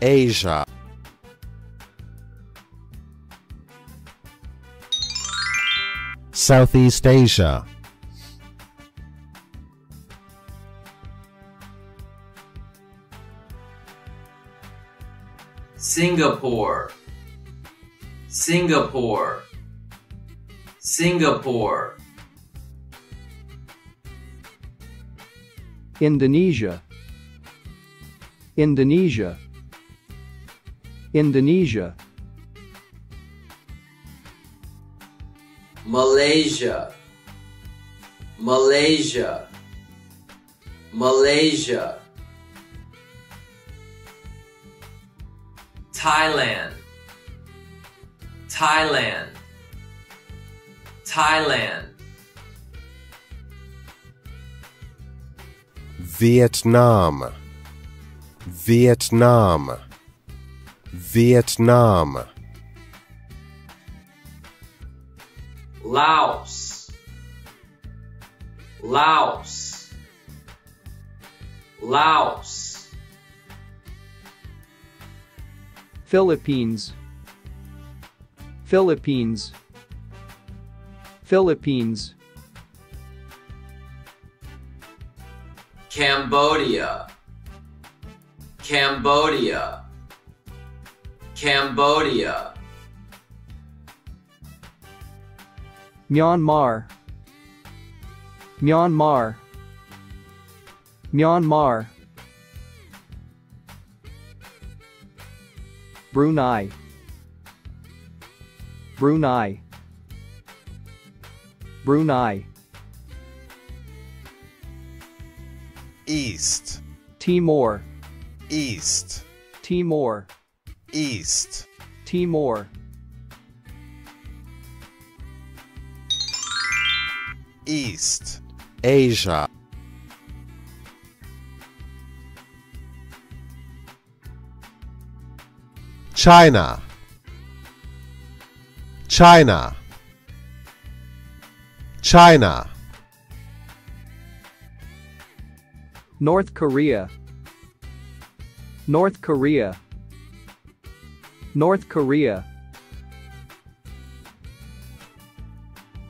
Asia. Southeast Asia. Singapore, Singapore, Singapore, Indonesia, Indonesia, Indonesia, Malaysia, Malaysia, Malaysia, Thailand, Thailand, Thailand, Vietnam. Vietnam. Vietnam. Laos, Laos, Laos, Philippines, Philippines, Philippines, Cambodia, Cambodia, Cambodia, Myanmar, Myanmar, Myanmar, Brunei, Brunei, Brunei, East. Timor, East. Timor, East. Timor, East. Asia. China. China. China. North Korea, North Korea, North Korea,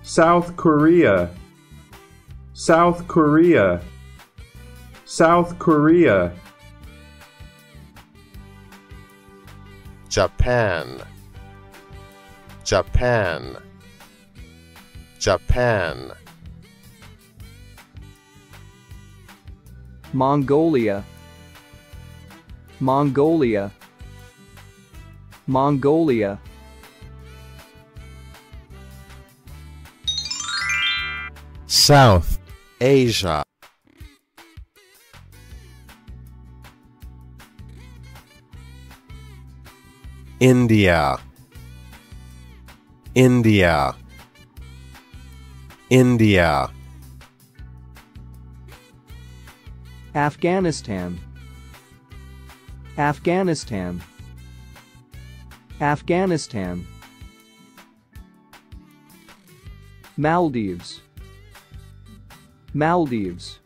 South Korea, South Korea, South Korea, Japan. Japan. Japan. Mongolia, Mongolia, Mongolia, South Asia. India. India. India. Afghanistan, Afghanistan, Afghanistan, Maldives, Maldives,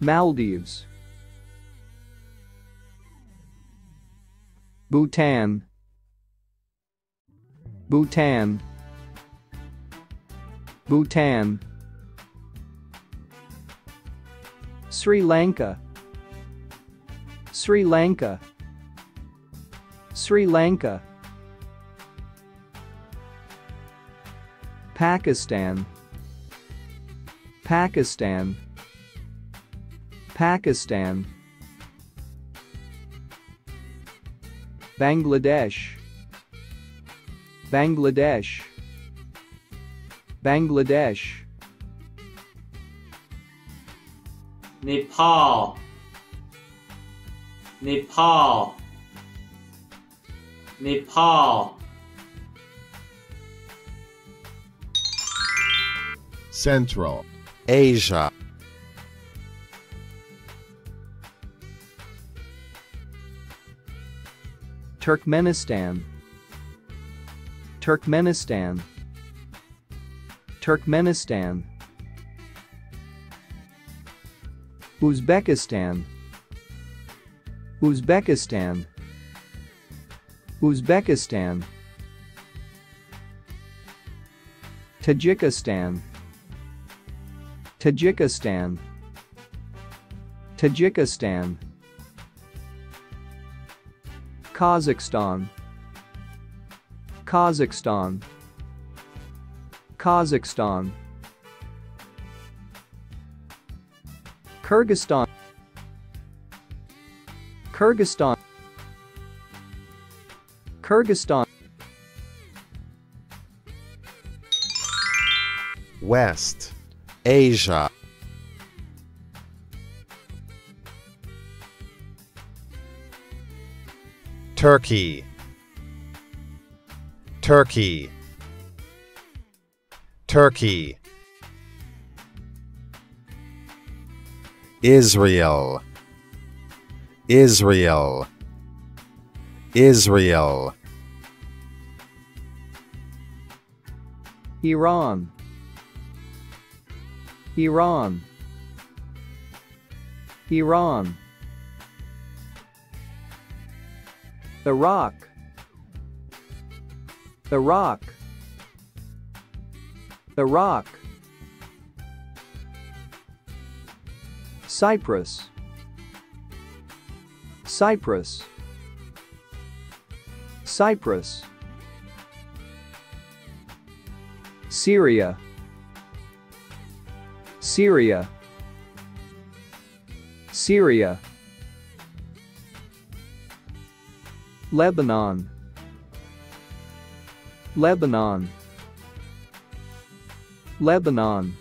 Maldives, Bhutan, Bhutan, Bhutan. Sri Lanka, Sri Lanka, Sri Lanka, Pakistan, Pakistan, Pakistan, Bangladesh, Bangladesh, Bangladesh. Nepal, Nepal, Nepal, Central. Asia. Turkmenistan, Turkmenistan, Turkmenistan, Uzbekistan, Uzbekistan Uzbekistan Tajikistan Tajikistan Tajikistan Kazakhstan Kazakhstan Kazakhstan Kyrgyzstan Kyrgyzstan Kyrgyzstan. West. Asia. Turkey. Turkey. Turkey. Israel. Israel. Israel Iran. Iran. Iran. Iraq. Iraq. Iraq. Cyprus. Cyprus. Cyprus Syria. Syria. Syria. Lebanon. Lebanon. Lebanon.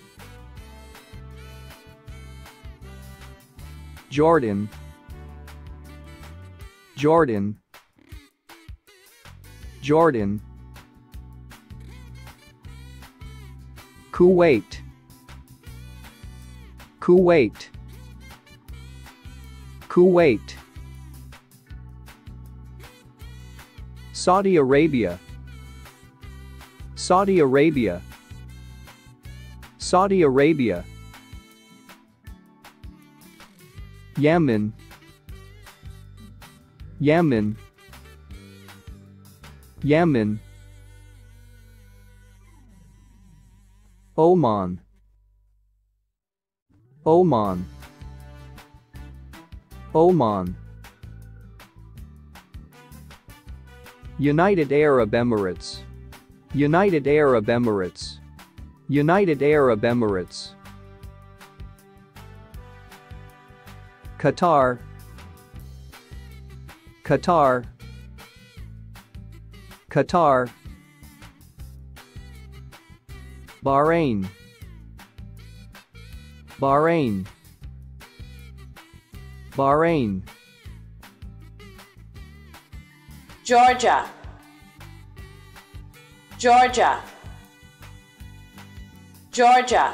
Jordan. Jordan. Jordan Kuwait. Kuwait. Kuwait. Saudi Arabia. Saudi Arabia. Saudi Arabia. Yemen. Yemen. Yemen Oman. Oman. Oman. United Arab Emirates. United Arab Emirates. United Arab Emirates. Qatar. Qatar. Qatar Bahrain. Bahrain. Bahrain. Georgia, Georgia, Georgia,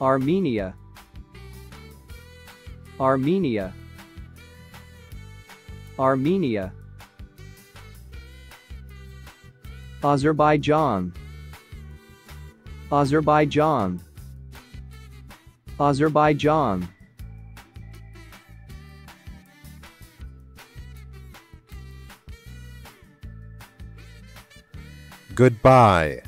Armenia. Armenia. Armenia Azerbaijan. Azerbaijan. Azerbaijan. Goodbye